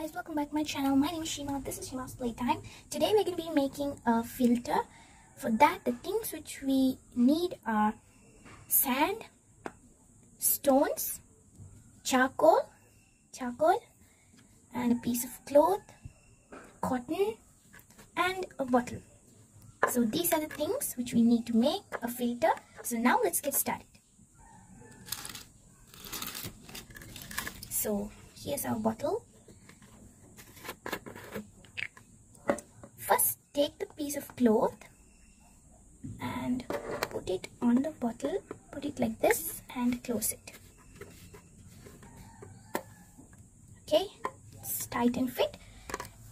guys welcome back to my channel. My name is Sheema. This is Sheema's playtime. Today we're going to be making a filter for that the things which we need are sand stones charcoal charcoal and a piece of cloth cotton and a bottle. So these are the things which we need to make a filter. So now let's get started. So here's our bottle take the piece of cloth and put it on the bottle put it like this and close it. Okay it's tight and fit.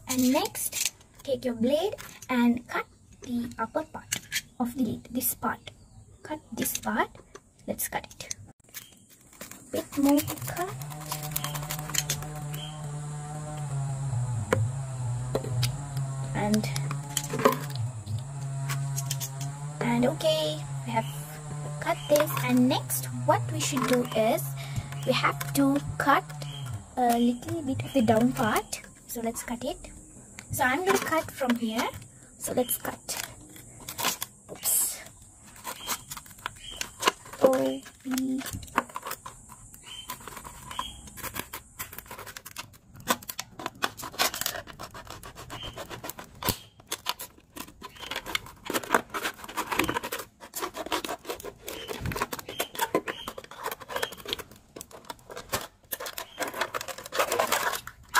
And next take your blade and cut the upper part of the lid this part. Cut this part. Let's cut it. Bit more cut. And okay we have cut this. And next what we should do is we have to cut a little bit of the down part. So let's cut it. So i'm going to cut from here. So let's cut. Oops. O b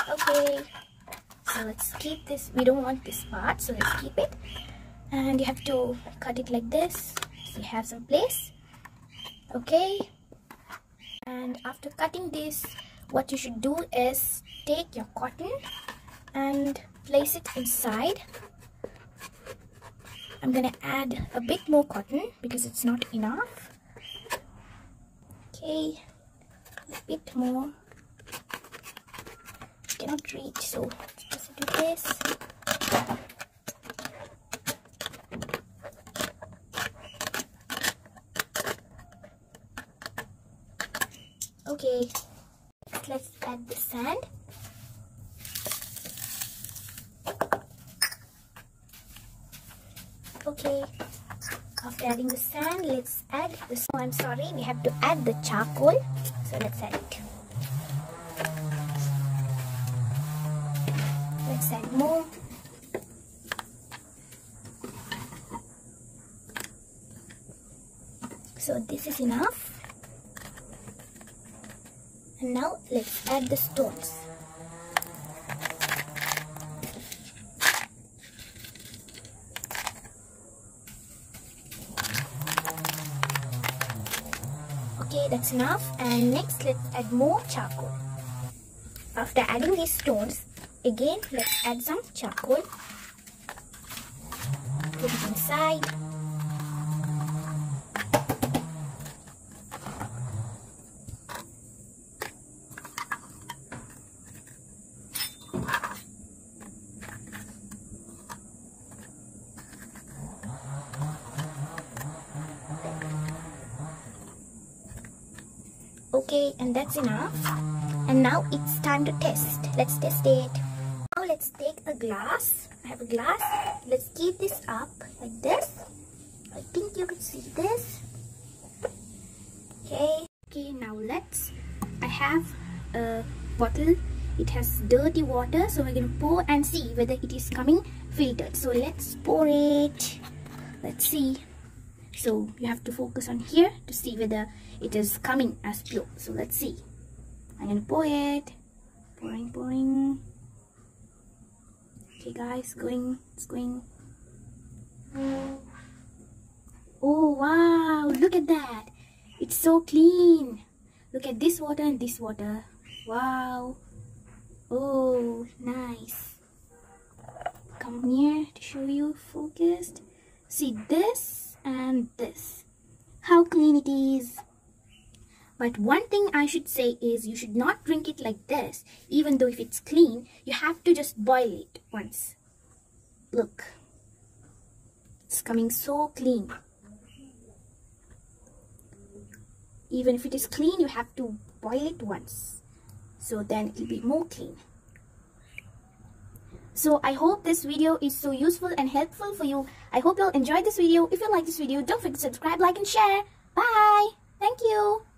okay so let's keep this we don't want this part so let's keep it. And you have to cut it like this so you have some place. Okay. And after cutting this what you should do is take your cotton and place it inside. I'm gonna add a bit more cotton because it's not enough. Okay a bit more. Cannot reach so this. Okay let's add the sand. Okay after adding the sand let's add the oh i'm sorry we have to add the charcoal. So let's add it let's add more. So this is enough. And now let's add the stones. Okay that's enough. And next let's add more charcoal. After adding these stones again let's add some charcoal. Put it inside. Okay and that's enough. And now it's time to test. Let's test it let's take a glass. I have a glass. Let's keep this up like this. I think you can see this. Okay. Okay now let's i have a bottle. It has dirty water so we're gonna pour and see whether it is coming filtered. So let's pour it. Let's see. So you have to focus on here to see whether it is coming as pure. So let's see. I'm gonna pour it. Pouring pouring okay guys going going. Oh wow look at that. It's so clean. Look at this water and this water. Wow. Oh nice. Come here to show you focused. See this and this. How clean it is but one thing I should say is you should not drink it like this even though if it's clean you have to just boil it once look it's coming so clean even if it is clean you have to boil it once so then it will be more clean So I hope this video is so useful and helpful for you. I hope you'll enjoy this video. If you like this video, don't forget to subscribe, like and share. Bye. Thank you.